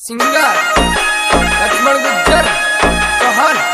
Singar, Lakshman Gujar, Chauhan.